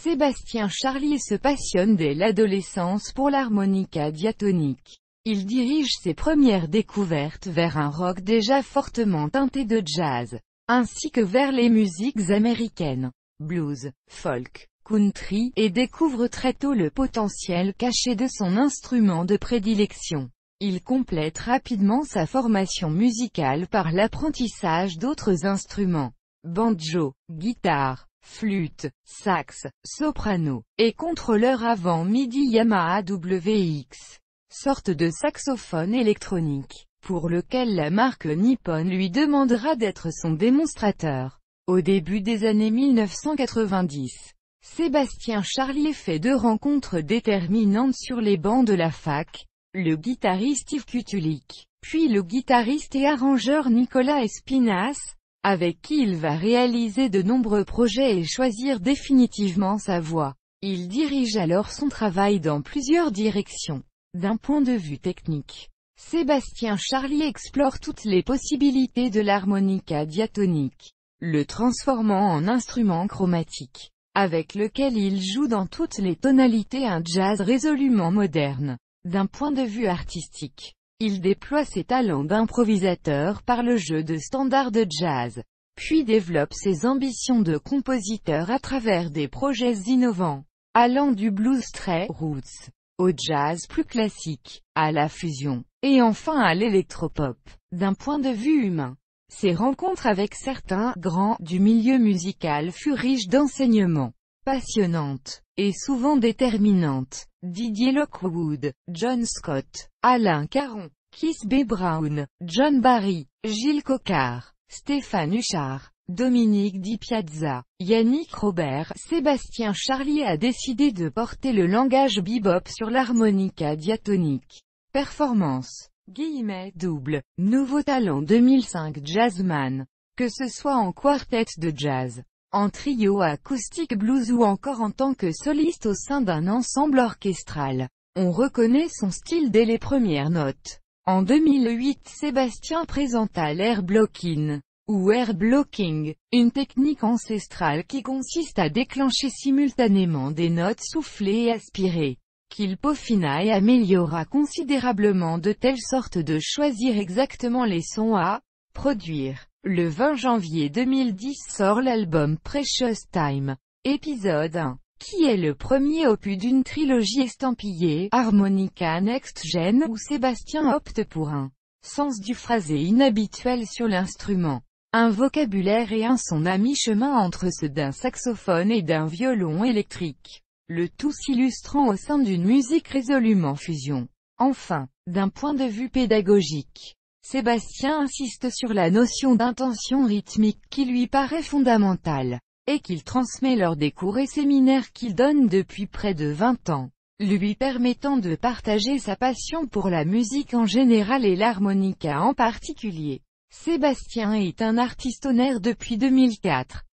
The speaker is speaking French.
Sébastien Charlier se passionne dès l'adolescence pour l'harmonica diatonique. Il dirige ses premières découvertes vers un rock déjà fortement teinté de jazz, ainsi que vers les musiques américaines, blues, folk, country, et découvre très tôt le potentiel caché de son instrument de prédilection. Il complète rapidement sa formation musicale par l'apprentissage d'autres instruments, banjo, guitare, flûte, sax, soprano, et contrôleur avant MIDI Yamaha WX, sorte de saxophone électronique, pour lequel la marque Nippon lui demandera d'être son démonstrateur. Au début des années 1990, Sébastien Charlier fait deux rencontres déterminantes sur les bancs de la fac, le guitariste Yves Kutulik, puis le guitariste et arrangeur Nicolas Espinas, avec qui il va réaliser de nombreux projets et choisir définitivement sa voie. Il dirige alors son travail dans plusieurs directions. D'un point de vue technique, Sébastien Charlier explore toutes les possibilités de l'harmonica diatonique, le transformant en instrument chromatique, avec lequel il joue dans toutes les tonalités un jazz résolument moderne. D'un point de vue artistique, il déploie ses talents d'improvisateur par le jeu de standards de jazz, puis développe ses ambitions de compositeur à travers des projets innovants, allant du blues très roots, au jazz plus classique, à la fusion, et enfin à l'électropop. D'un point de vue humain, ses rencontres avec certains grands du milieu musical furent riches d'enseignements, passionnantes, et souvent déterminantes. Didier Lockwood, John Scott, Alain Caron, Keith B. Brown, John Barry, Gilles Cocard, Stéphane Huchard, Dominique Di Piazza, Yannick Robert, Sébastien Charlier a décidé de porter le langage bebop sur l'harmonica diatonique. Performance. Guillemets double. Nouveau talent 2005 Jazzman. Que ce soit en quartet de jazz, en trio acoustique blues ou encore en tant que soliste au sein d'un ensemble orchestral. On reconnaît son style dès les premières notes. En 2008 Sébastien présenta l'air blocking, ou air blocking, une technique ancestrale qui consiste à déclencher simultanément des notes soufflées et aspirées, qu'il peaufina et améliora considérablement de telle sorte de choisir exactement les sons à produire. Le 20 janvier 2010 sort l'album Precious Time, épisode 1, qui est le premier opus d'une trilogie estampillée Harmonica Next Gen où Sébastien opte pour un sens du phrasé inhabituel sur l'instrument, un vocabulaire et un son à mi-chemin entre ceux d'un saxophone et d'un violon électrique, le tout s'illustrant au sein d'une musique résolument fusion. Enfin, d'un point de vue pédagogique, Sébastien insiste sur la notion d'intention rythmique qui lui paraît fondamentale, et qu'il transmet lors des cours et séminaires qu'il donne depuis près de 20 ans, lui permettant de partager sa passion pour la musique en général et l'harmonica en particulier. Sébastien est un artiste depuis 2004.